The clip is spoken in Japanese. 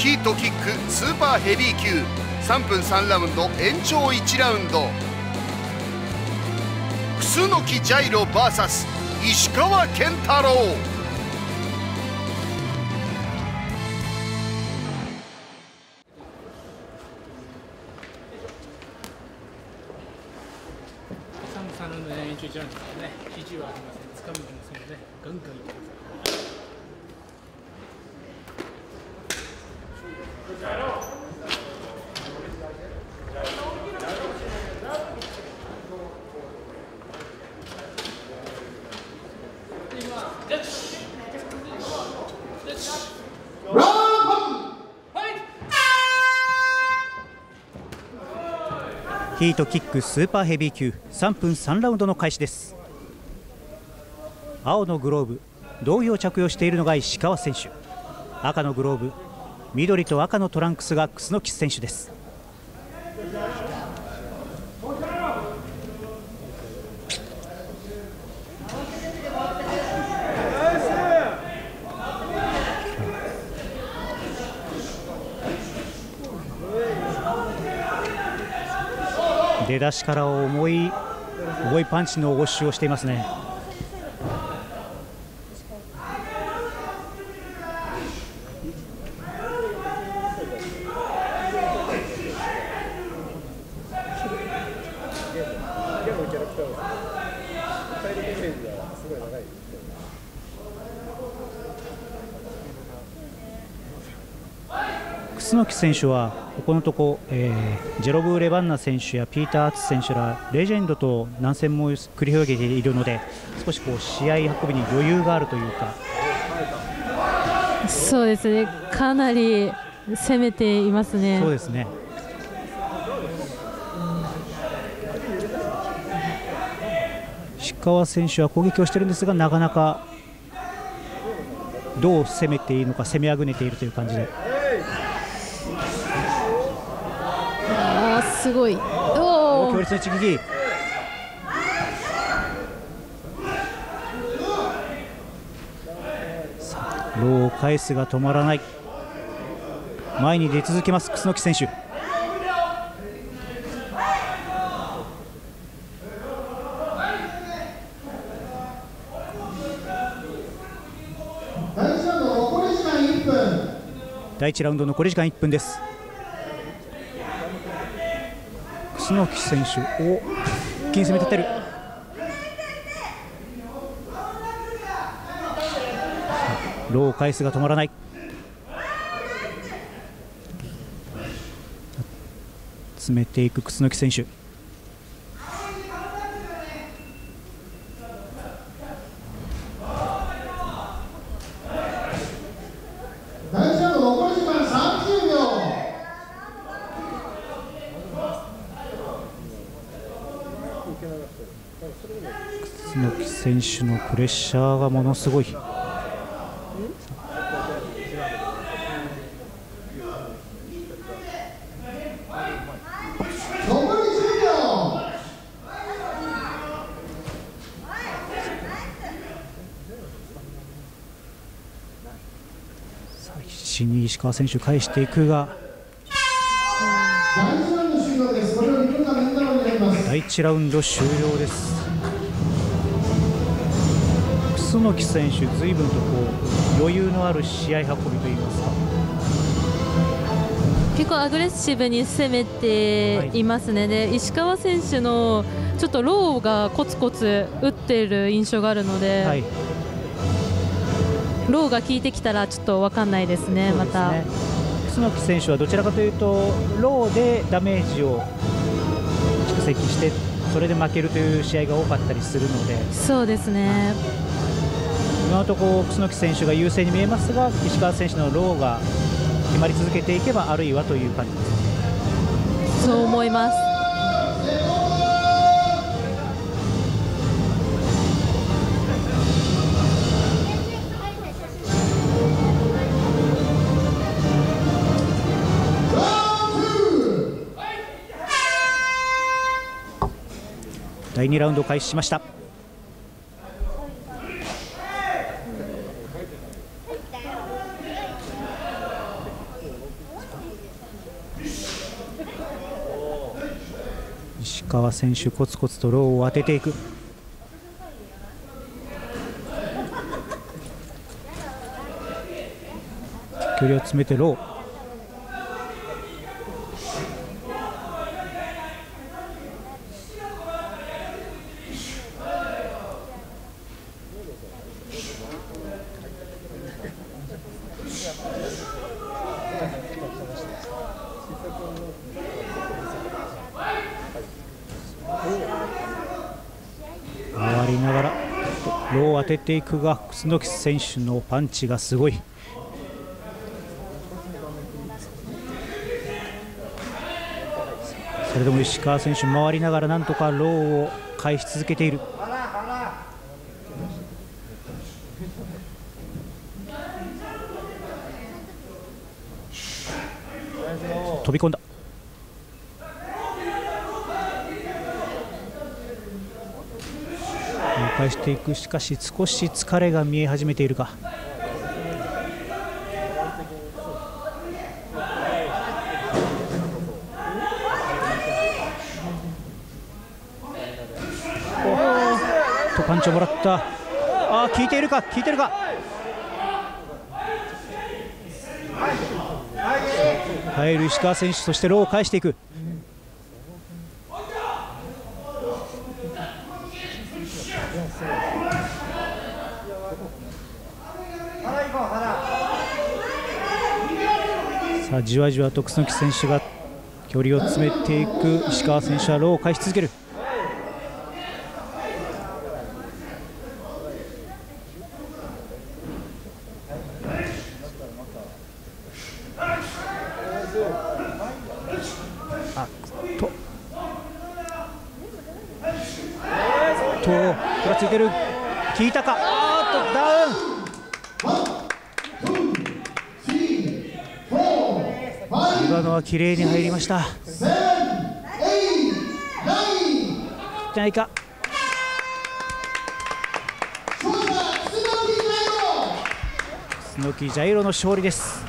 ヒートキックスーパーヘビー級3分3ラウンド延長1ラウンド。楠木ジャイロ VS 石川健太郎。3分3ラウンド延長1ラウンドですね肘はありません。掴みもありませんのでガンガンいってくださいヒートキックスーパーヘビー級3分3ラウンドの開始です。青のグローブ同様着用しているのが石川選手。赤のグローブ緑と赤のトランクスが楠木選手です。出だしから重い重いパンチの応酬をしていますね。楠木選手はここのとこ、えージェロブー・レバンナ選手やピーター・アツ選手らレジェンドと何戦も繰り広げているので少しこう試合運びに余裕があるというか。そうですね、かなり攻めていますね。そうですね石川選手は攻撃をしているんですがなかなかどう攻めていいのか攻めあぐねているという感じで。あーすごい。お強お、烈な一撃。さあローを返すが止まらない。前に出続けます楠木選手第1ラウンド残り時間1分です。楠木選手お一気に攻め立てる。ロー返すが止まらない。詰めていく楠木選手第1ラウンド残り時間30秒楠木選手のプレッシャーがものすごい。残り10秒必死に石川選手返していくが第1ラウンド終了です楠木選手、ずいぶんとこう余裕のある試合運びといいますか結構アグレッシブに攻めていますね。で、石川選手のちょっとローがコツコツ打っている印象があるので、はい、ローが効いてきたらちょっとわかんないですね。すね楠木選手はどちらかというとローでダメージを蓄積してそれで負けるという試合が多かったりするのでそうですね。今のところ楠木選手が優勢に見えますが石川選手のローが決まり続けていけばあるいはという感じです。そう思います。第2ラウンドを開始しました石川選手コツコツとローを当てていく。距離を詰めてロー。回りながらローを当てていくが楠木選手のパンチがすごい。それでも石川選手回りながらなんとかローを返し続けている。飛び込んだ。返していく。しかし少し疲れが見え始めているか。とパンチをもらった。あー効いているか？効いてるか？耐える石川選手そしてローを返していく。さあじわじわと楠木選手が距離を詰めていく石川選手はローを返し続ける。あと。とふらついてる。効いたか。あーっとダウン。今のは綺麗に入りました。じゃないか楠木ジャイロの勝利です